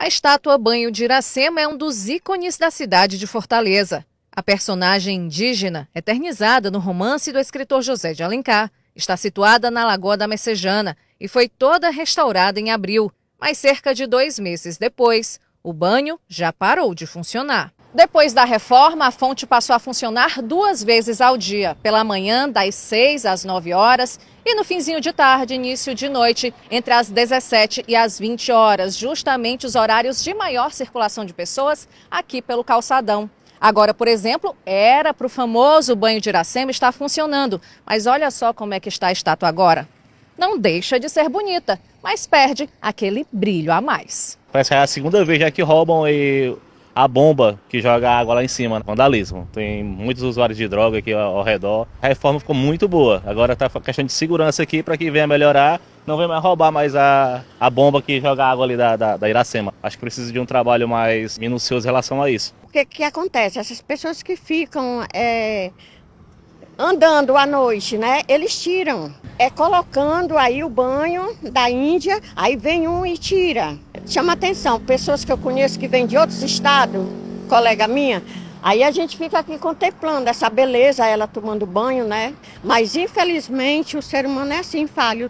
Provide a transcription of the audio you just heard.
A estátua Banho de Iracema é um dos ícones da cidade de Fortaleza. A personagem indígena, eternizada no romance do escritor José de Alencar, está situada na Lagoa da Messejana e foi toda restaurada em abril. Mas cerca de dois meses depois, o banho já parou de funcionar. Depois da reforma, a fonte passou a funcionar duas vezes ao dia, pela manhã, das 6 às 9 horas, e no finzinho de tarde, início de noite, entre as 17 e as 20 horas, justamente os horários de maior circulação de pessoas aqui pelo calçadão. Agora, por exemplo, era para o famoso banho de Iracema estar funcionando, mas olha só como é que está a estátua agora. Não deixa de ser bonita, mas perde aquele brilho a mais. Parece que é a segunda vez já que roubam e a bomba que joga água lá em cima, vandalismo. Tem muitos usuários de droga aqui ao, redor. A reforma ficou muito boa. Agora está questão de segurança aqui para que venha melhorar. Não venha mais roubar mais a, a bomba que joga água ali da, da, da Iracema. Acho que precisa de um trabalho mais minucioso em relação a isso. O que, que acontece? Essas pessoas que ficam é, andando à noite, né? Eles tiram. É colocando aí o banho da Índia, aí vem um e tira. Chama atenção, pessoas que eu conheço que vêm de outros estados, colega minha, aí a gente fica aqui contemplando essa beleza, ela tomando banho, né? Mas infelizmente o ser humano é assim, falho.